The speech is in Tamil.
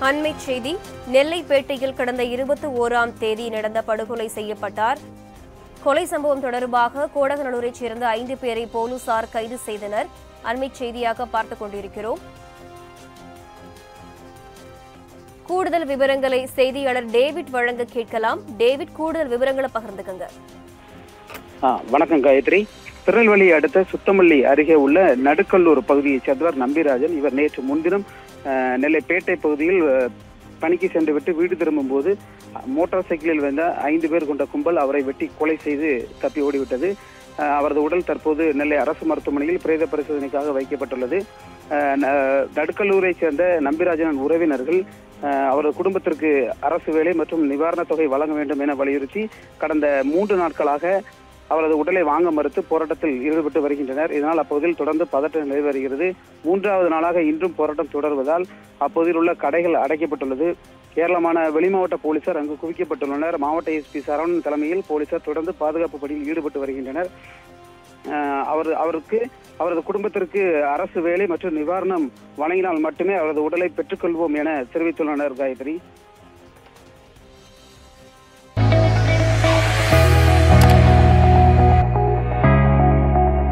அண்மை செய்தி நெல்லைப்பேட்டையில் கடந்த இருபத்தி ஓராம் தேதி நடந்த படுகொலை செய்யப்பட்டார். கொலை சம்பவம் தொடர்பாக கோடகநல்லூரைச் சேர்ந்த ஐந்து பேரை போலீசார் கைது செய்தனர். அண்மை செய்தியாக பார்த்துக் கொண்டிருக்கிறோம். கூடுதல் விவரங்களை செய்தியாளர் டேவிட் வழங்க கேட்கலாம். டேவிட் கூடுதல் விவரங்களை பகிர்ந்துக்கங்க. வணக்கம் காயத்ரி. திருநெல்வேலி அடுத்த சுத்தமல்லி அருகே உள்ள நடுக்கல்லூர் பகுதியைச் சேர்ந்தவர் நம்பிராஜன். இவர் நேற்று முன்தினம் நெல்லை பேட்டை பகுதியில் பணிக்கு சென்றுவிட்டு வீடு திரும்பும்போது போது மோட்டார் சைக்கிளில் வந்த ஐந்து பேர் கொண்ட கும்பல் அவரை வெட்டி கொலை செய்து தப்பி ஓடிவிட்டது. அவரது உடல் தற்போது நெல்லை அரசு மருத்துவமனையில் பிரேத பரிசோதனைக்காக வைக்கப்பட்டுள்ளது. நடுக்கல்லூரை நடுக்கல்லூரைச் சேர்ந்த நம்பிராஜனின் உறவினர்கள் அவரது குடும்பத்திற்கு அரசு வேலை மற்றும் நிவாரணத் தொகை வழங்க வேண்டும் என வலியுறுத்தி கடந்த மூன்று நாட்களாக அவரது உடலை வாங்க மறுத்து போராட்டத்தில் ஈடுபட்டு வருகின்றனர். இதனால் அப்பகுதியில் தொடர்ந்து பதட்டம் நிலவி வருகிறது. மூன்றாவது நாளாக இன்றும் போராட்டம் தொடர்வதால் அப்பகுதியில் உள்ள கடைகள் அடைக்கப்பட்டுள்ளது. ஏராளமான வெளிமாவட்ட போலீசார் அங்கு குவிக்கப்பட்டுள்ளனர். மாவட்ட எஸ்பி சரவணன் தலைமையில் போலீசார் தொடர்ந்து பாதுகாப்பு பணியில் ஈடுபட்டு வருகின்றனர். அவர் அவருக்கு அவரது குடும்பத்திற்கு அரசு வேலை மற்றும் நிவாரணம் வழங்கினால் மட்டுமே அவரது உடலை பெற்றுக்கொள்வோம் என தெரிவித்துள்ளனர் காயத்ரி.